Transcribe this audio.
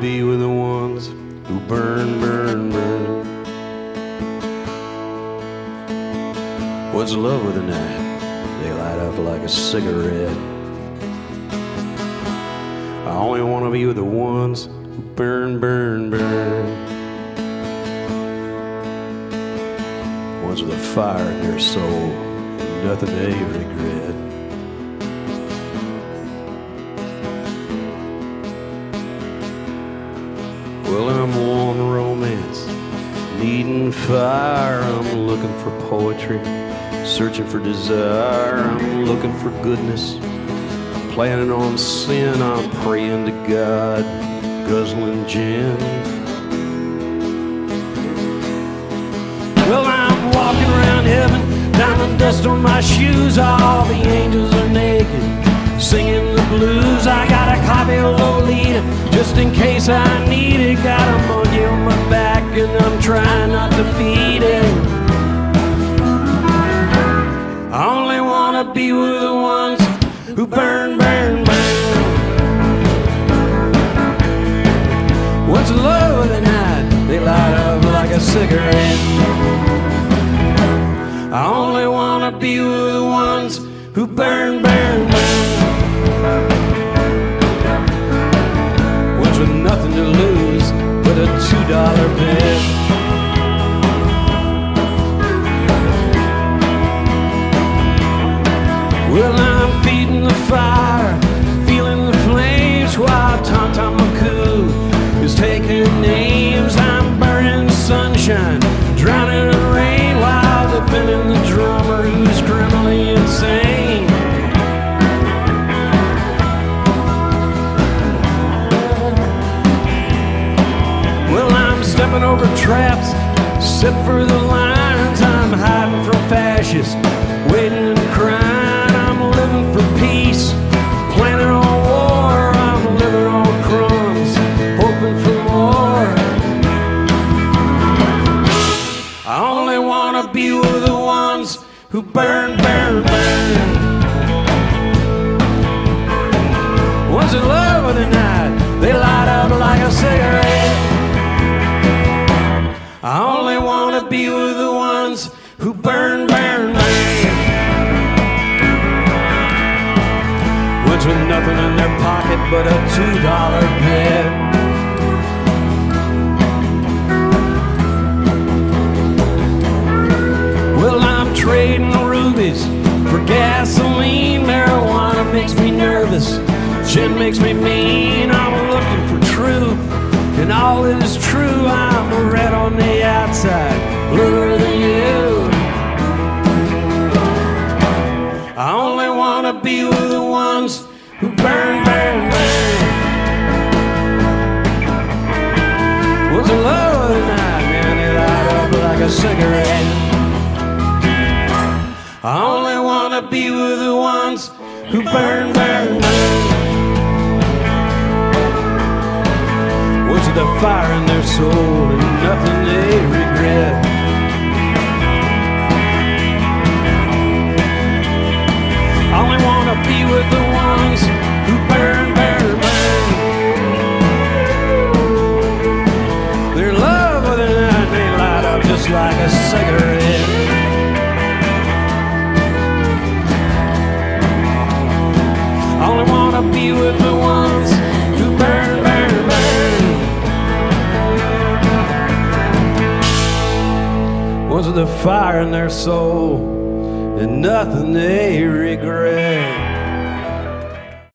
be with the ones who burn, burn, burn. What's love with the night? They light up like a cigarette. I only want to be with the ones who burn, burn, burn. Ones with a fire in their soul, nothing they regret. Well, I'm wanting romance, needing fire. I'm looking for poetry, searching for desire. I'm looking for goodness, planning on sin. I'm praying to God, guzzling gin. Well, I'm walking around heaven, diamond dust on my shoes. All the angels are naked, singing the blues. I got a copy of Lolita, just in case I need and I'm trying not to feed it. I only wanna be with the ones who burn, burn, burn. What's love of the night? They light up like a cigarette. I only wanna be with the ones who burn, burn, burn. Nothing to lose but a two dollar bet. Sunshine, drowning in rain while defending the drummer who's criminally insane. Well, I'm stepping over traps, set for the lines. I'm hiding from fascists, waiting wanna be with the ones who burn, burn, burn. Ones in love with the night, they light up like a cigarette. I only wanna be with the ones who burn, burn, burn. Ones with nothing in their pocket but a two dollar bet. Rubies for gasoline. Marijuana makes me nervous. Gin makes me mean. I'm looking for truth. And all that is true, I'm red on the outside, bluer than you. I only wanna be with the ones who burn, burn, burn. What's the love of the night, man? They light up like a cigarette. Wanna be with the ones who burn, burn, burn. What's the fire in their soul and nothing they regret? I only wanna be with the ones who burn, burn, burn. Their love of the night, they light up just like a cigarette. Wanna be with the ones who burn, burn, burn. Ones with the fire in their soul and nothing they regret.